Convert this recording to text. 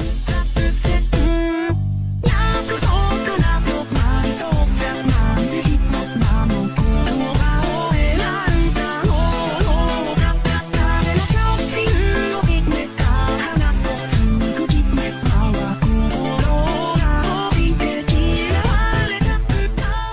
Try